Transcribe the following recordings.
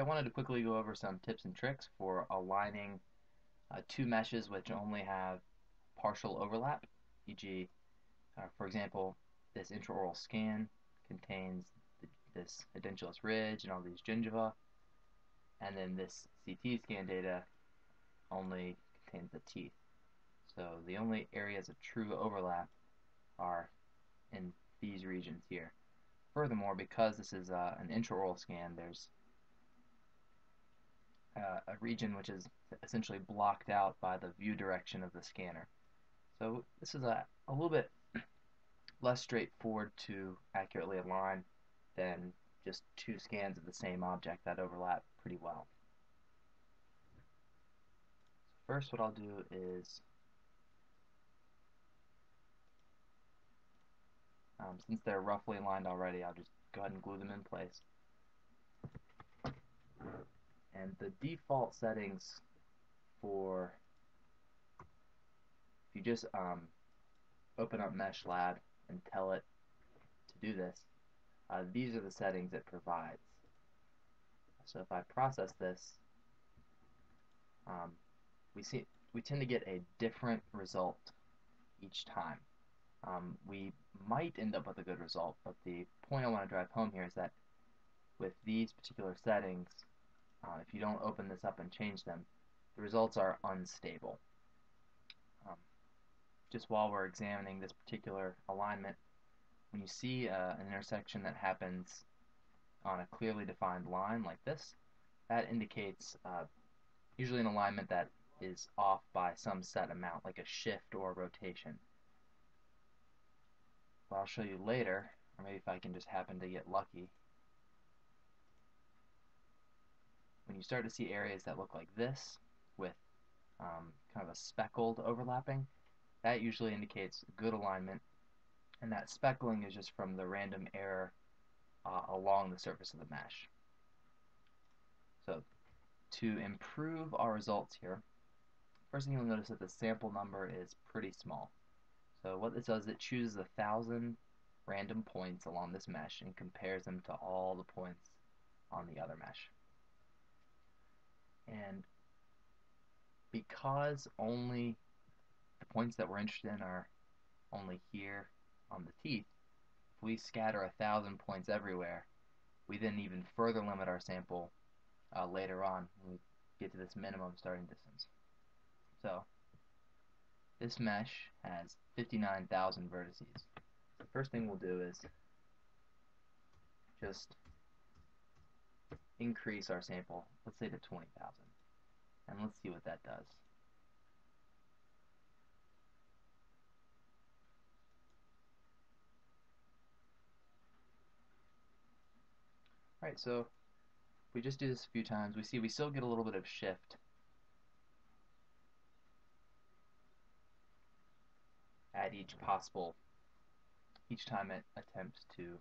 I wanted to quickly go over some tips and tricks for aligning uh, two meshes which only have partial overlap, e.g., uh, for example, this intraoral scan contains this edentulous ridge and all these gingiva, and then this CT scan data only contains the teeth. So the only areas of true overlap are in these regions here. Furthermore, because this is uh, an intraoral scan, there's uh, a region which is essentially blocked out by the view direction of the scanner. So this is a, a little bit less straightforward to accurately align than just two scans of the same object that overlap pretty well. First what I'll do is um, since they're roughly aligned already I'll just go ahead and glue them in place and the default settings for if you just um, open up MeshLab and tell it to do this, uh, these are the settings it provides. So if I process this, um, we see we tend to get a different result each time. Um, we might end up with a good result, but the point I want to drive home here is that with these particular settings, uh, if you don't open this up and change them, the results are unstable. Um, just while we're examining this particular alignment, when you see uh, an intersection that happens on a clearly defined line like this, that indicates uh, usually an alignment that is off by some set amount, like a shift or a rotation. But I'll show you later, or maybe if I can just happen to get lucky, when you start to see areas that look like this with um, kind of a speckled overlapping, that usually indicates good alignment and that speckling is just from the random error uh, along the surface of the mesh. So to improve our results here, first thing you'll notice that the sample number is pretty small. So what this does, is it chooses a thousand random points along this mesh and compares them to all the points on the other mesh. And because only the points that we're interested in are only here on the teeth, if we scatter a thousand points everywhere, we then even further limit our sample uh, later on when we get to this minimum starting distance. So this mesh has 59,000 vertices. The first thing we'll do is just increase our sample, let's say to 20,000. And let's see what that does. Alright, so we just do this a few times. We see we still get a little bit of shift. at each possible, each time it attempts to,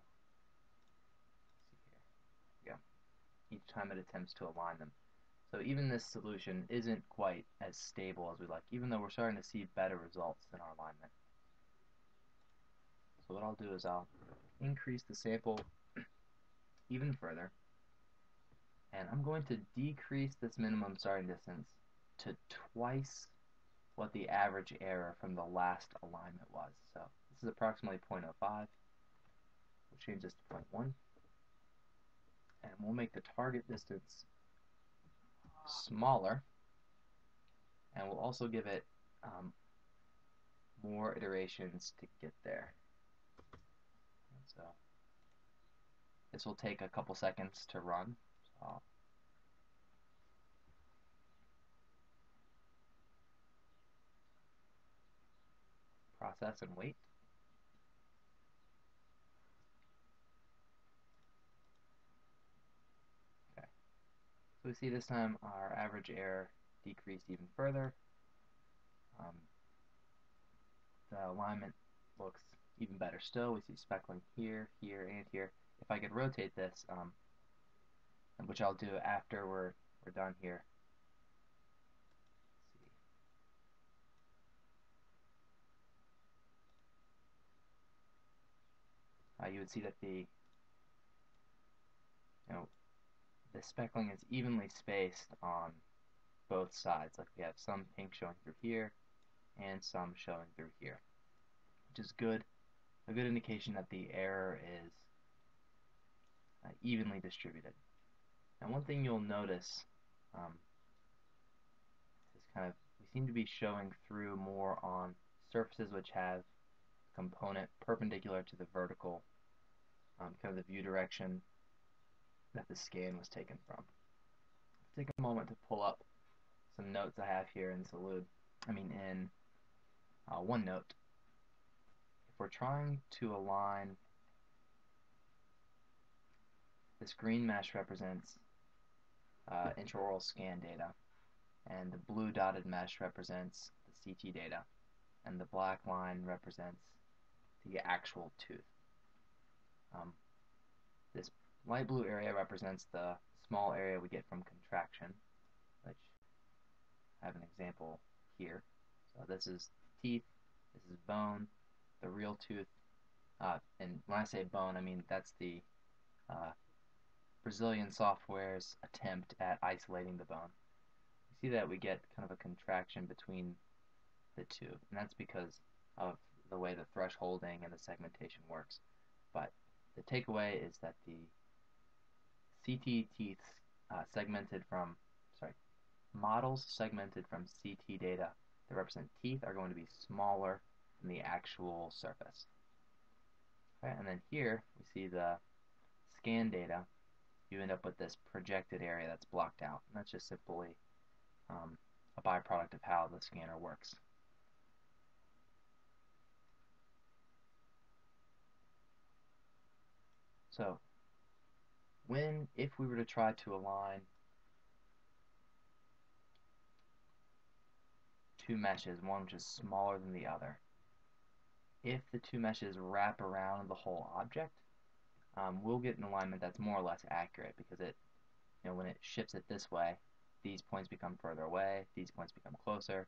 each time it attempts to align them. So even this solution isn't quite as stable as we'd like, even though we're starting to see better results in our alignment. So what I'll do is I'll increase the sample even further. And I'm going to decrease this minimum starting distance to twice what the average error from the last alignment was. So this is approximately 0.05. We'll change this to 0.1. And we'll make the target distance smaller. And we'll also give it um, more iterations to get there. so this will take a couple seconds to run. So process and wait. We see this time our average error decreased even further. Um, the alignment looks even better still. We see speckling here, here, and here if I could rotate this, um, which I'll do after we're, we're done here, Uh, you would see that the you know the speckling is evenly spaced on both sides. Like we have some pink showing through here and some showing through here, which is good. A good indication that the error is uh, evenly distributed. Now one thing you'll notice um, is kind of, we seem to be showing through more on surfaces which have component perpendicular to the vertical, um, kind of the view direction that the scan was taken from. Take a moment to pull up some notes I have here in Salud, I mean in uh, OneNote. If we're trying to align this green mesh represents uh, intraoral scan data, and the blue dotted mesh represents the CT data, and the black line represents the actual tooth. Um, this light blue area represents the small area we get from contraction, which I have an example here. So this is teeth, this is bone, the real tooth, uh, and when I say bone, I mean that's the uh, Brazilian software's attempt at isolating the bone. You see that we get kind of a contraction between the two, and that's because of the way the thresholding and the segmentation works. But the takeaway is that the CT teeth uh, segmented from, sorry, models segmented from CT data that represent teeth are going to be smaller than the actual surface. Okay, and then here we see the scan data you end up with this projected area that's blocked out. And that's just simply um, a byproduct of how the scanner works. So, when, if we were to try to align two meshes, one which is smaller than the other, if the two meshes wrap around the whole object, um, we'll get an alignment that's more or less accurate because it, you know, when it shifts it this way, these points become further away, these points become closer.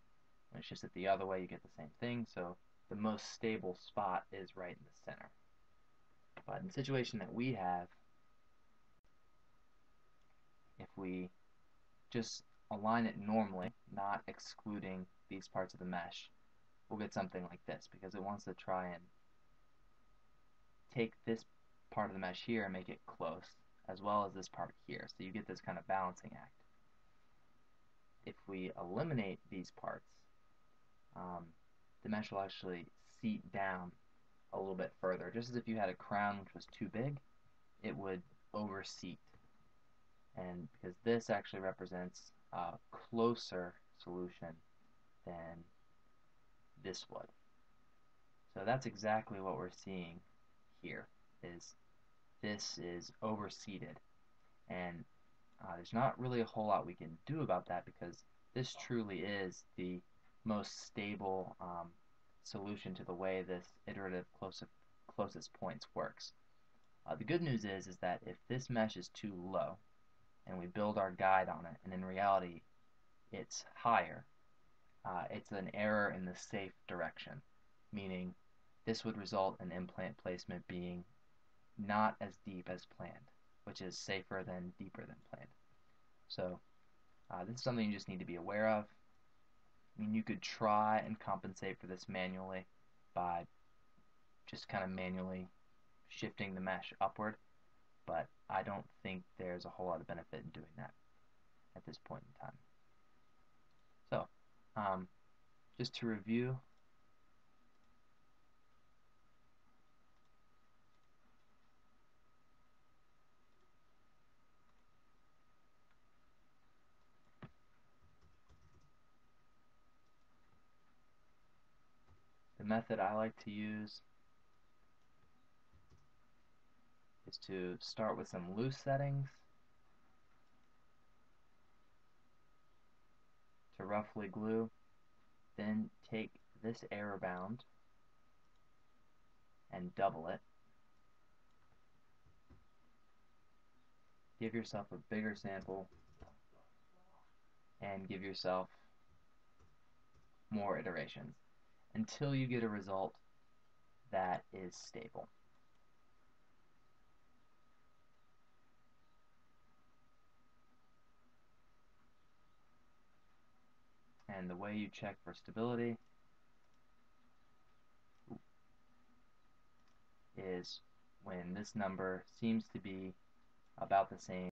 When it shifts it the other way, you get the same thing. So the most stable spot is right in the center. But in the situation that we have, if we just align it normally, not excluding these parts of the mesh, we'll get something like this because it wants to try and take this part of the mesh here and make it close, as well as this part here. So you get this kind of balancing act. If we eliminate these parts, um, the mesh will actually seat down a little bit further. Just as if you had a crown which was too big, it would overseat. And because this actually represents a closer solution than this would. So that's exactly what we're seeing here is this is overseated. And uh, there's not really a whole lot we can do about that because this truly is the most stable um, solution to the way this iterative closest, closest points works. Uh, the good news is, is that if this mesh is too low and we build our guide on it, and in reality it's higher, uh, it's an error in the safe direction, meaning this would result in implant placement being not as deep as planned, which is safer than deeper than planned. So uh, this is something you just need to be aware of. I mean, you could try and compensate for this manually by just kind of manually shifting the mesh upward, but I don't think there's a whole lot of benefit in doing that at this point in time. So, um, just to review, The method I like to use is to start with some loose settings to roughly glue, then take this error bound and double it. Give yourself a bigger sample and give yourself more iterations until you get a result that is stable. And the way you check for stability is when this number seems to be about the same